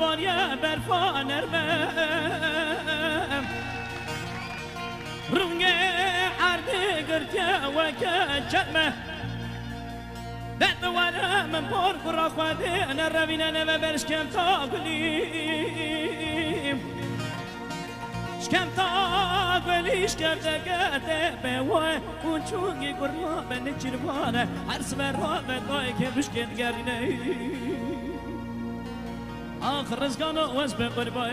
var ya berfa nermem. Runge ardi gırtya ve keçetme Dert duvara men por kurak vadi Ne ravine ne ve berşkem taglim Şkem tagveli şkem de gete be ve Unçungi kurma beni çirvane. Her sefer rağmen dayke düşken gerine. آخر رزقانو وز به قربای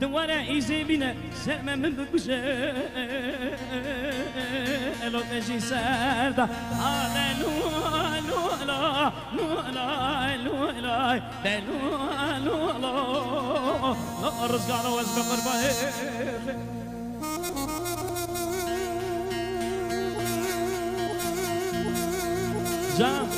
دوارا ایزی بینه سرمه من بکشه ألو تجي سردا آله نو نو لا نو لا نو لا نو نو لا. به قربای جان جان جان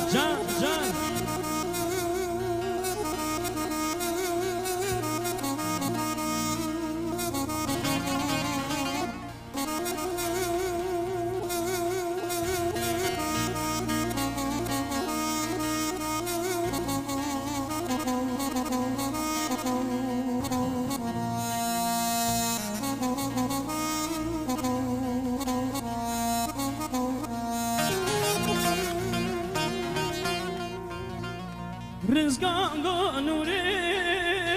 رزقانگو نوری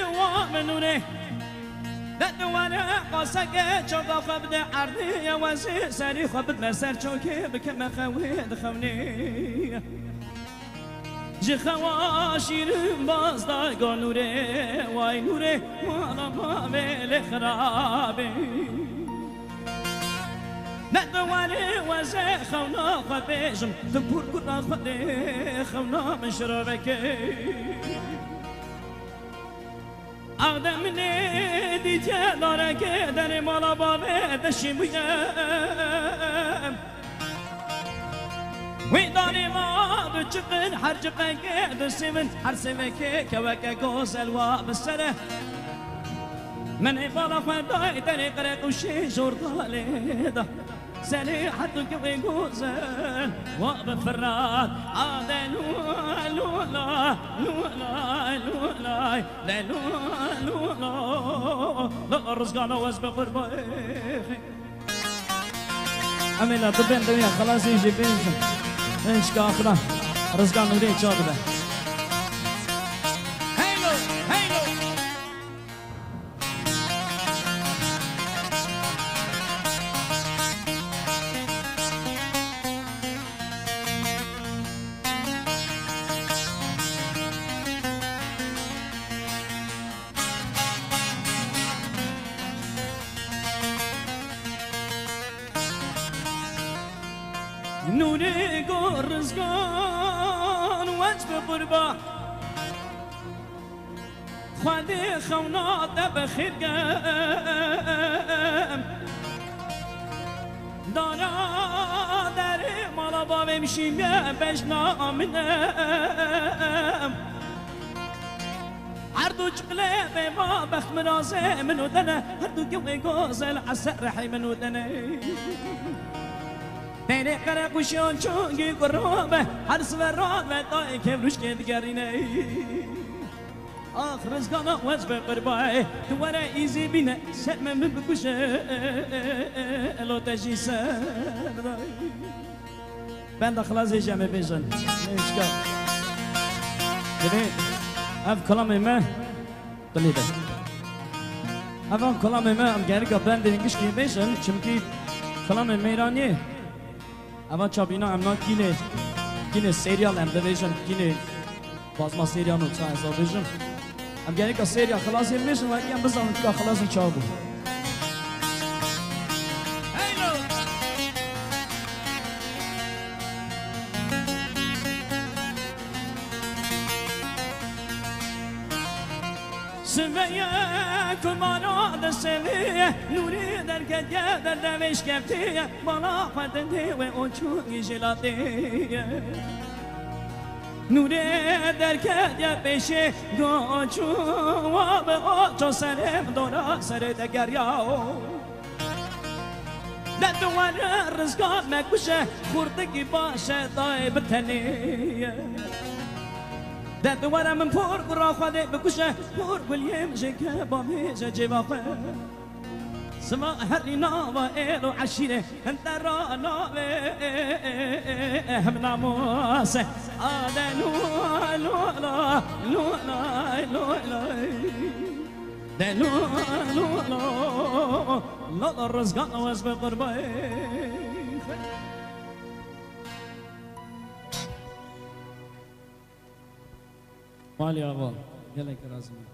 و من نوری. دن قصه چو خب ده عرضی وزی سری خب خبد مرسر چوکی بکم خوید خونی جخوا شیرم باز دایگا نوره وای نوره مالا ما ویل خرابی. خرابي ندواني وزي خونا خبيجم دبور قرا خدي خونا مشربكي آدم نه دیگه داره که در مالا بابه دشی بویم وی داری ما که سیمن هر سیمه که که وکه گوزل و بسره من بالا خدای داری قرق و شیشور داله ده سالي حتى كوي جوزن وبفرات عاد لولا لولا لولا لولا لا لولا لولا لا رزقنا واسبق قربي أميلا طبين دنيا خلاص يجي بينزل إيش كاخرة رزقنا ودي شاطبه نوني قور رزقان وجب قربا. خالي خونات بخير قام دارا داري مالا بابي مشي بجنا منام عردو چقله به ما بخت منازه منو دنه هردو قوي قوزل عسر رحي منو دنه Beni kara kuşun çünkü kurame Her sefer rahmet ay kevruş kendgerine Ah rızkana vazbe kırbay Duvara izi bine Sevme mi bu kuşe Elo teşi serday Ben de kılaz edeceğim beşen Ne işgal Gibi Ev kalam ime Dalide Ev kalam ime Am geri kaplan dengiş ki beşen Çünkü kalam ime İraniye اما چابینا امنا گینه گینه سریال ام دویژن گینه بازما سریال نو تا از دویژن ام گانی که سریال خلاص میشن و اگه بزنم که خلاص چابو سویه تو بالا دستویه نوری در گدیه در دوش گفتیه بالا پتنده و اوچوگی جلاتیه نوری در گدیه بشه گو اوچو و به اوچو سرم دورا سر دگر یاو در دوار رزگاه مکوشه خورده کی باشه دای بتنیه ده دوارا من پور قرا خواده بکشه پور گلیم جکه با میجه جوابه سما هري ناوا إلو عشيرة انت را ناوا هم ناموس آده لو لو لا لو لا لو لو لو لا لا لا مالي أبا يلا كرازمي